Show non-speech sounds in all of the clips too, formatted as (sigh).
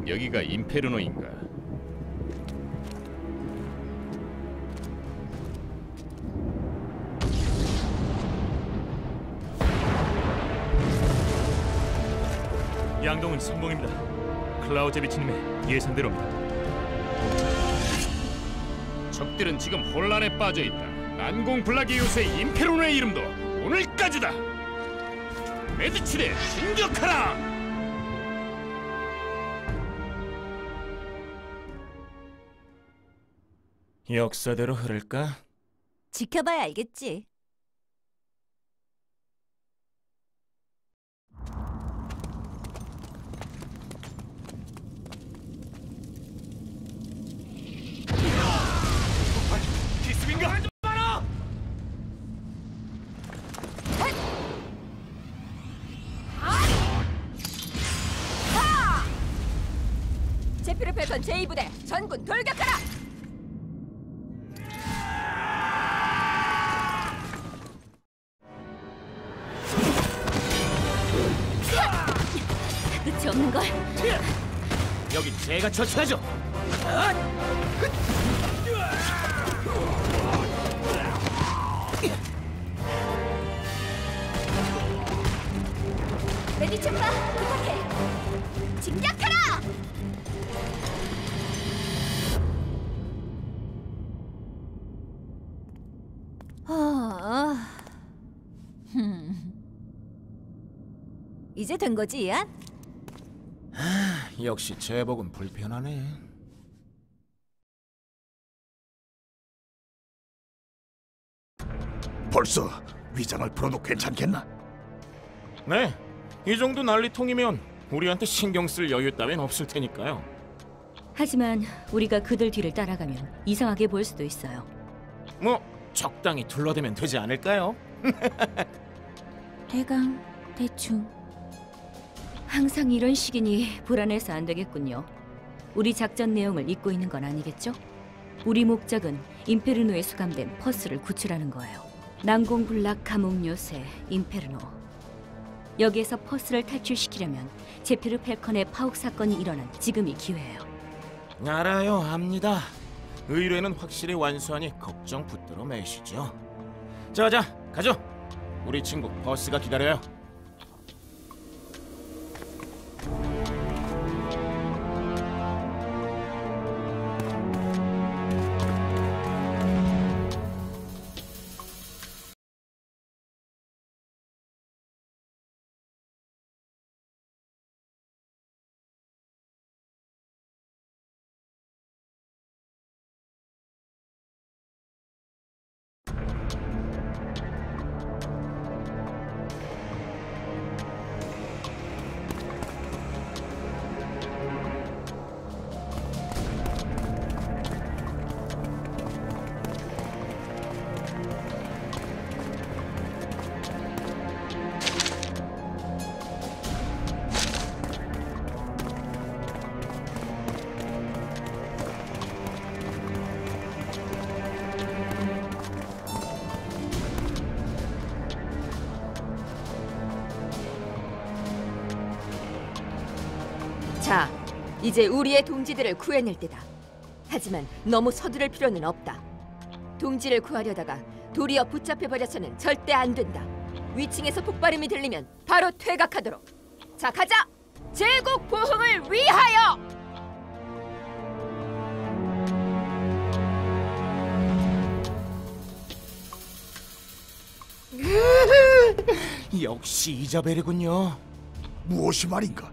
흠, 여기가 임페르노인가? 양동은 성공입니다. 클라우제비치님의 예상대로입니다. 적들은 지금 혼란에 빠져 있다. 난공 블라기우스의 임페르노의 이름도 오늘까지다. 메디치대 진격하라! 역사대로 흐를까? 지켜봐야 알겠지. 제피르 패선 제2부대 전군 돌격하라! 제가 처치하죠. 메디체프라 부탁해. 진격하라! 아, 흠. 이제 된 거지, 이안? 역시 제복은 불편하네. 벌써 위장을 풀어도 괜찮겠나? 네, 이 정도 난리통이면 우리한테 신경 쓸 여유 따윈 없을 테니까요. 하지만 우리가 그들 뒤를 따라가면 이상하게 보일 수도 있어요. 뭐 적당히 둘러대면 되지 않을까요? (laughs) 대강 대충. 항상 이런 식이니 불안해서 안 되겠군요. 우리 작전 내용을 잊고 있는 건 아니겠죠? 우리 목적은 임페르노에 수감된 퍼스를 구출하는 거예요. 난공불락 감옥 요새 임페르노. 여기에서 퍼스를 탈출시키려면 제피르 펠컨의 파옥 사건이 일어난 지금이 기회예요. 알아요, 압니다. 의뢰는 확실히 완수하니 걱정 붙들어 매시죠. 자자, 가죠. 우리 친구 퍼스가 기다려요. 이제 우리의 동지들을 구해낼 때다. 하지만 너무 서두를 필요는 없다. 동지를 구하려다가 도리어 붙잡혀 버려서는 절대 안 된다. 위층에서 폭발음이 들리면 바로 퇴각하도록. 자, 가자. 제국 보흥을 위하여. 역시 이자벨이군요. 무엇이 말인가?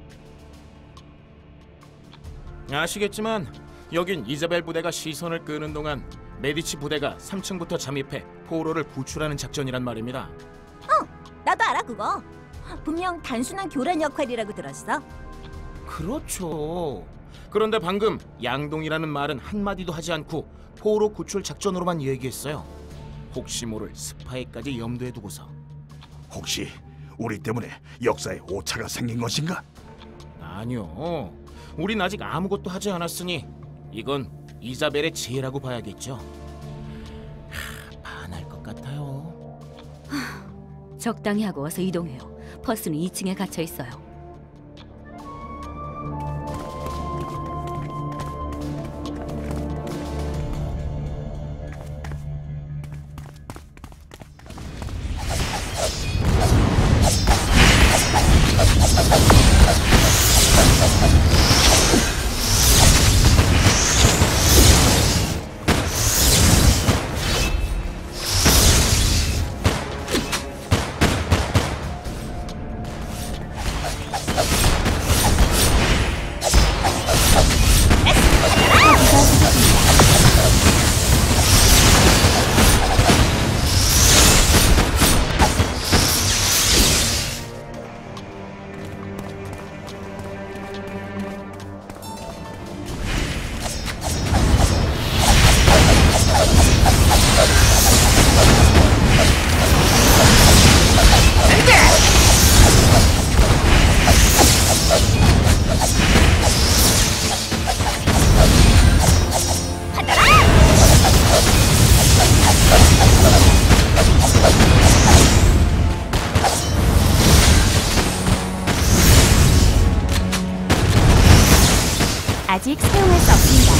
아시겠지만 여긴 이자벨 부대가 시선을 끄는 동안 메디치 부대가 3층부터 잠입해 포로를 구출하는 작전이란 말입니다. 나도 알아 그거. 분명 단순한 교란 역할이라고 들었어. 그렇죠. 그런데 방금 양동이라는 말은 한마디도 하지 않고 포로 구출 작전으로만 얘기했어요. 혹시 모를 스파이까지 염두에 두고서 혹시 우리 때문에 역사에 오차가 생긴 것인가? 아니요. 우린 아직 아무것도 하지 않았으니 이건 이자벨의 지혜라고 봐야겠죠. 하, 반할 것 같아요. 적당히 하고 어서 이동해요. 퍼스는 2층에 갇혀 있어요. She experienced a feedback.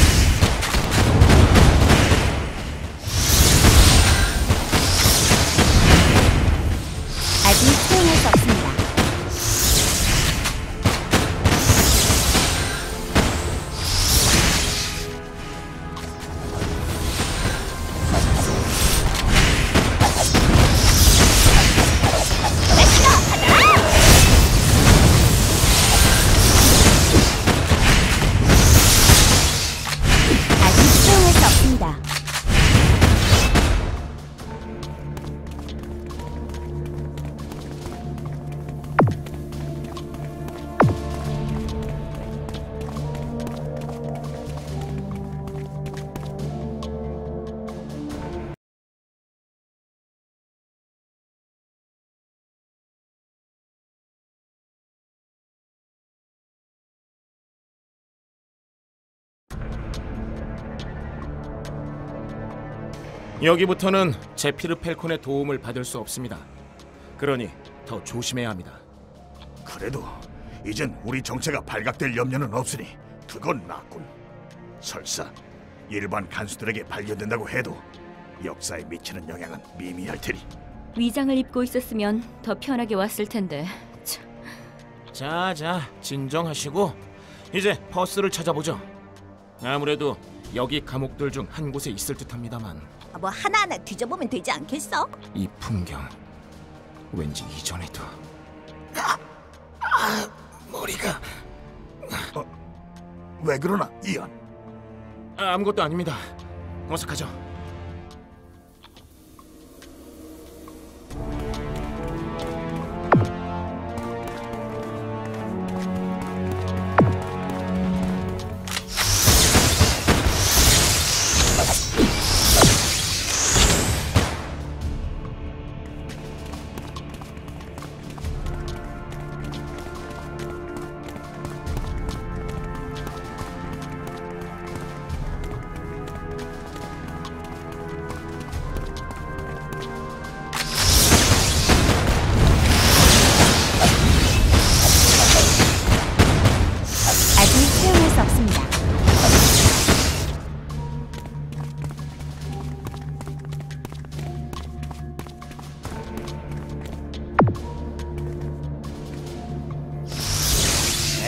여기부터는 제피르 펠콘의 도움을 받을 수 없습니다. 그러니 더 조심해야 합니다. 그래도 이젠 우리 정체가 발각될 염려는 없으니 그건 낫군. 설사 일반 간수들에게 발견된다고 해도 역사에 미치는 영향은 미미할 테니 위장을 입고 있었으면 더 편하게 왔을 텐데. 참, 자자 진정하시고 이제 버스를 찾아보죠. 아무래도 여기 감옥들 중 한 곳에 있을 듯합니다만 아, 뭐 하나하나 뒤져보면 되지 않겠어? 이 풍경 왠지 이전에도 아, 아, 머리가 왜 그러나 이안? 아, 아무것도 아닙니다. 어서 가죠.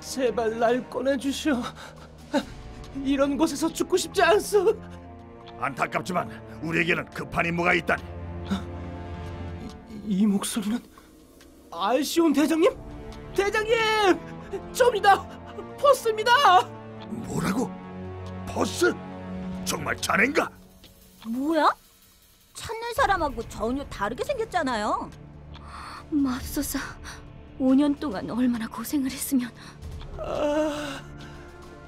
제발 날 꺼내주시오. 이런 곳에서 죽고 싶지 않소. 안타깝지만 우리에게는 급한 임무가 있다니. 이 목소리는 알시온 대장님? 대장님! 좀이다. 포스입니다. 뭐라고? 버스? 정말 자넨가? 뭐야? 찾는 사람하고 전혀 다르게 생겼잖아요. 맙소사. 5년 동안 얼마나 고생을 했으면 아,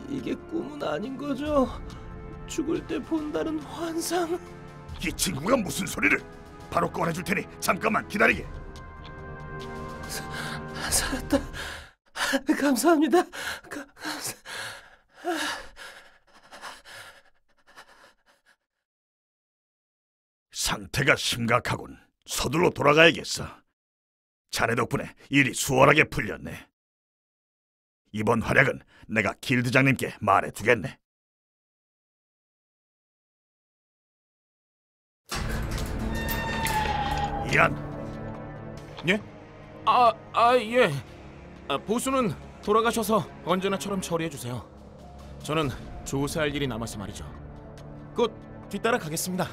이게 꿈은 아닌 거죠? 죽을 때 본다는 환상. 이 친구가 무슨 소리를? 바로 꺼내줄 테니 잠깐만 기다리게. 살았다. 감사합니다. 가, 감사... 상태가 심각하군. 서둘러 돌아가야겠어. 자네 덕분에 일이 수월하게 풀렸네. 이번 활약은 내가 길드장님께 말해두겠네. 이안, 예? 아, 아 예. 아, 보수는 돌아가셔서 언제나처럼 처리해 주세요. 저는 조사할 일이 남아서 말이죠. 곧 뒤따라 가겠습니다.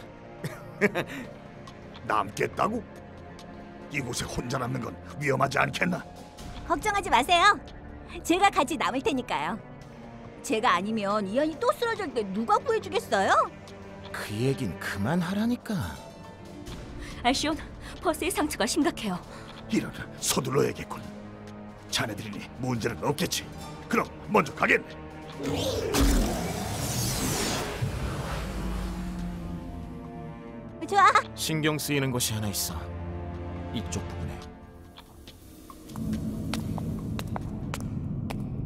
(laughs) 남겠다고? 이곳에 혼자 남는 건 위험하지 않겠나? 걱정하지 마세요. 제가 같이 남을 테니까요. 제가 아니면 이현이 또 쓰러질 때 누가 구해주겠어요? 그 얘긴 그만하라니까. 알시온, 퍼스의 상처가 심각해요. 이런 서둘러야겠군. 자네들이니 문제는 없겠지. 그럼 먼저 가겠네. 좋아. 신경 쓰이는 것이 하나 있어. 이쪽 부분에.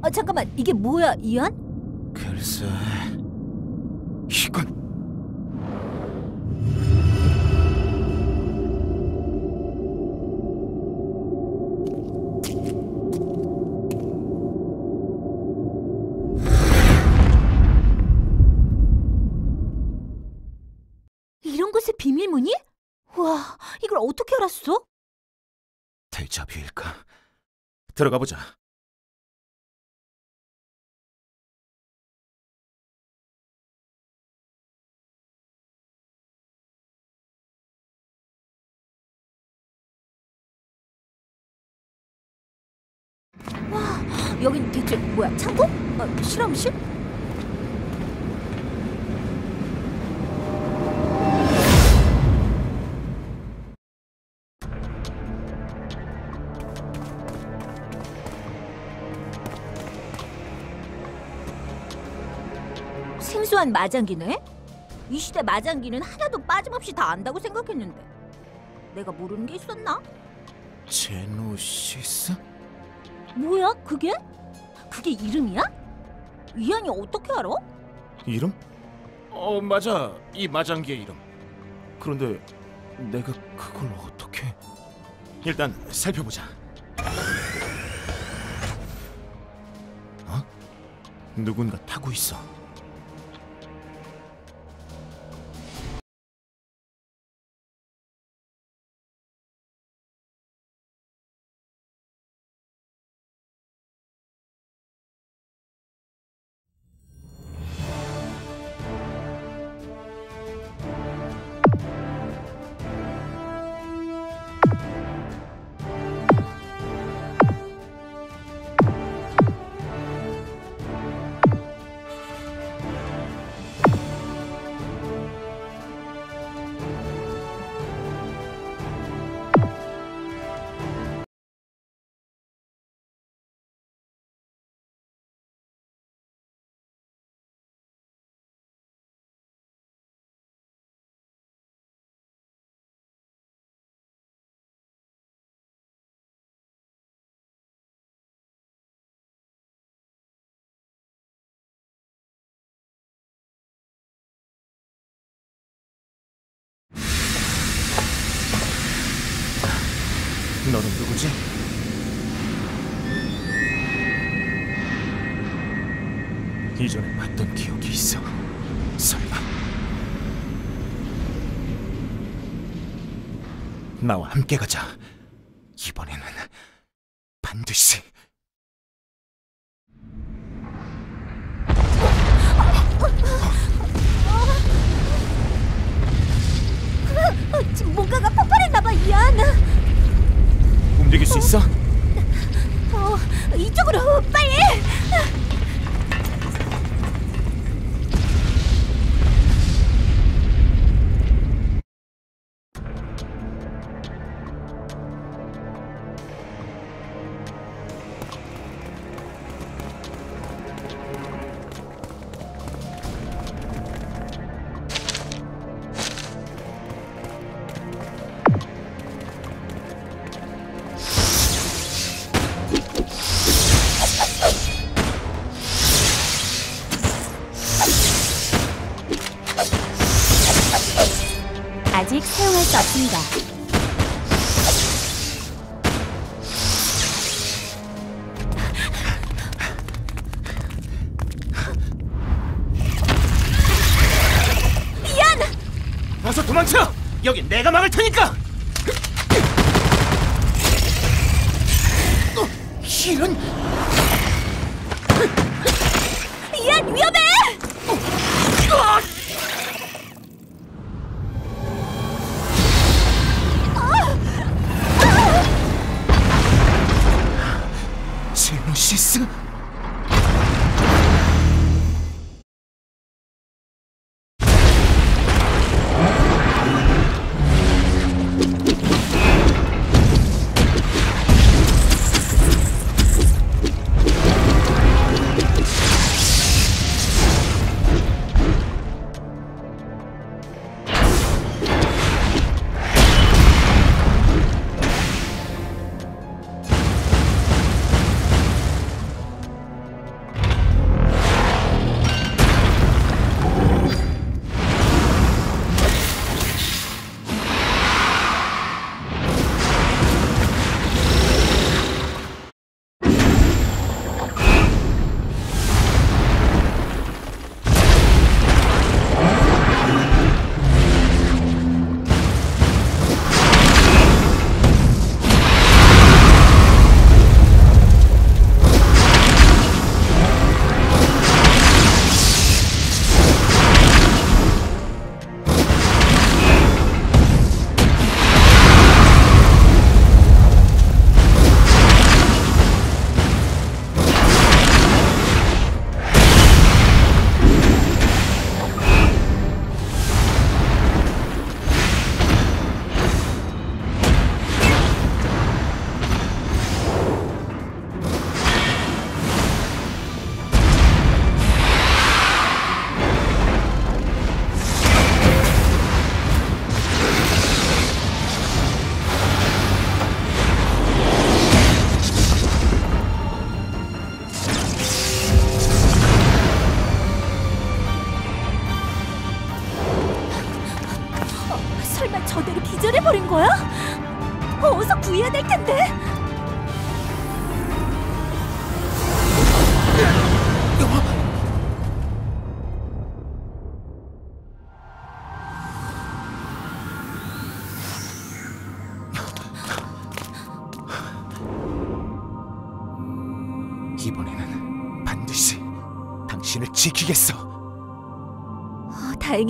어 잠깐만 이게 뭐야 이현? 글쎄. 들어가 보자. 여긴 대체 뭐야? 창고? 어, 실험실? 생소한 마장기네? 이 시대 마장기는 하나도 빠짐없이 다 안다고 생각했는데 내가 모르는 게 있었나? 제노시스? 뭐야 그게? 그게 이름이야? 위안이 어떻게 알아? 이름? 어 맞아 이 마장기의 이름. 그런데 내가 그걸 어떻게? 일단 살펴보자. 어? 누군가 타고 있어. 누구지? 이전에 봤던 기억이 있어. 설마 나와 함께 가자. 이번에는 반드시. 뭔가가 폭발했나봐 이안 수 있어? 어, 이쪽으로 도망쳐! 여긴 내가 막을 테니까! 어, 이런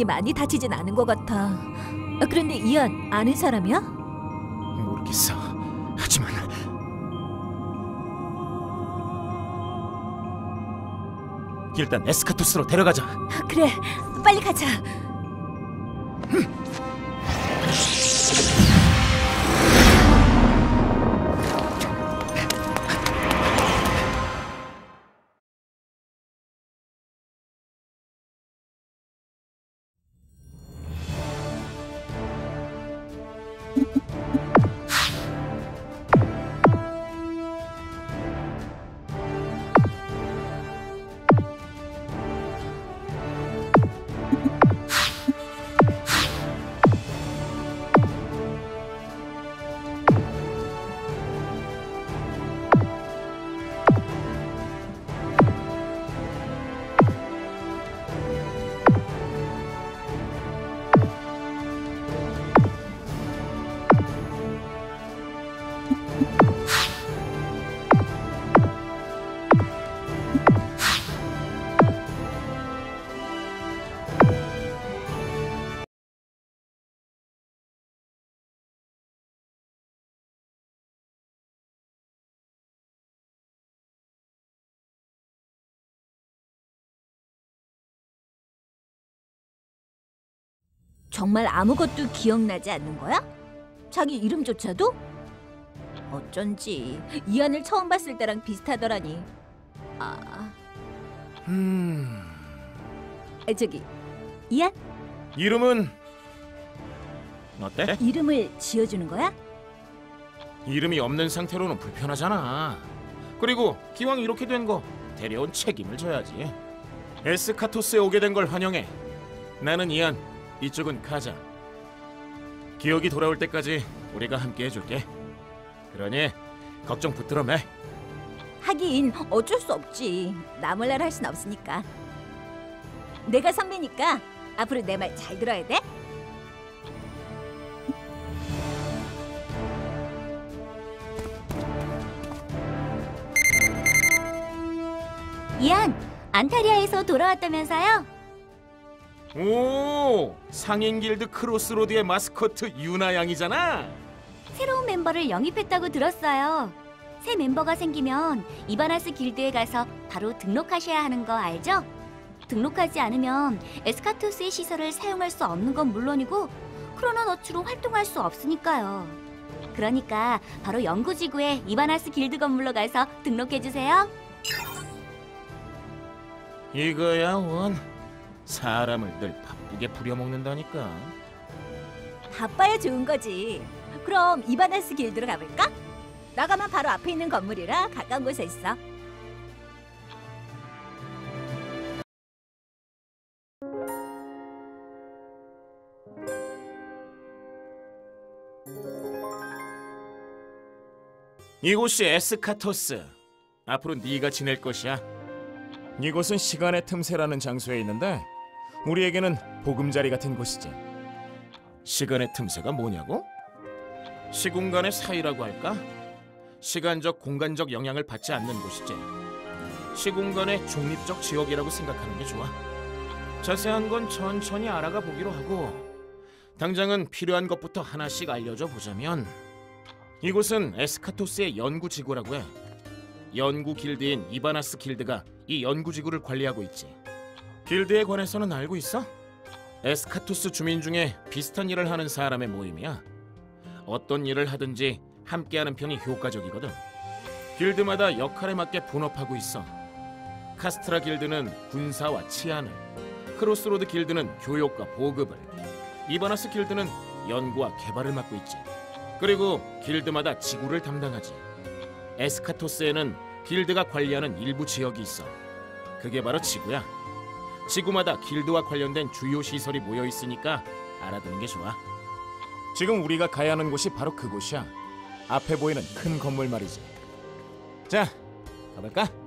어, 다행히 많이 다치진 않은 것 같아. 아, 그런데 이안 아는 사람이야? 모르겠어. 하지만 일단 에스카토스로 데려가자. 아, 그래, 빨리 가자. 정말 아무것도 기억나지 않는 거야? 자기 이름조차도? 어쩐지 이안을 처음 봤을 때랑 비슷하더라니. 아, 음, 아, 저기 이안 이름은 어때? 이름을 지어주는 거야? 이름이 없는 상태로는 불편하잖아. 그리고 기왕 이렇게 된 거 데려온 책임을 져야지. 에스카토스에 오게 된 걸 환영해. 나는 이안, 이쪽은 카자. 기억이 돌아올 때까지 우리가 함께 해줄게. 그러니 걱정 붙들어 매. 하긴 어쩔 수 없지. 나 몰라 할 순 없으니까. 내가 선배니까 앞으로 내 말 잘 들어야 돼. 이안, 안타리아에서 돌아왔다면서요? 오, 상인 길드 크로스로드의 마스코트 유나 양이잖아. 새로운 멤버를 영입했다고 들었어요. 새 멤버가 생기면 이바나스 길드에 가서 바로 등록하셔야 하는 거 알죠? 등록하지 않으면 에스카토스의 시설을 사용할 수 없는 건 물론이고 크로노너츠로 활동할 수 없으니까요. 그러니까 바로 연구지구의 이바나스 길드 건물로 가서 등록해 주세요. 이거야 원. 사람을 늘 바쁘게 부려먹는다니까. 바빠야 좋은 거지. 그럼 이바나스 길드로 가볼까? 나가면 바로 앞에 있는 건물이라 가까운 곳에 있어. 이곳이 에스카토스. 앞으로 네가 지낼 것이야. 이곳은 시간의 틈새라는 장소에 있는데 우리에게는 보금자리 같은 곳이지. 시간의 틈새가 뭐냐고? 시공간의 사이라고 할까? 시간적 공간적 영향을 받지 않는 곳이지. 시공간의 중립적 지역이라고 생각하는 게 좋아. 자세한 건 천천히 알아가 보기로 하고 당장은 필요한 것부터 하나씩 알려줘 보자면 이곳은 에스카토스의 연구 지구라고 해. 연구 길드인 이바나스 길드가 이 연구 지구를 관리하고 있지. 길드에 관해서는 알고 있어? 에스카토스 주민 중에 비슷한 일을 하는 사람의 모임이야. 어떤 일을 하든지 함께하는 편이 효과적이거든. 길드마다 역할에 맞게 분업하고 있어. 카스트라 길드는 군사와 치안을, 크로스로드 길드는 교육과 보급을, 이바나스 길드는 연구와 개발을 맡고 있지. 그리고 길드마다 지구를 담당하지. 에스카토스에는 길드가 관리하는 일부 지역이 있어. 그게 바로 지구야. 지구마다 길드와 관련된 주요 시설이 모여 있으니까 알아두는 게 좋아. 지금 우리가 가야 하는 곳이 바로 그곳이야. 앞에 보이는 큰 건물 말이지. 자, 가볼까?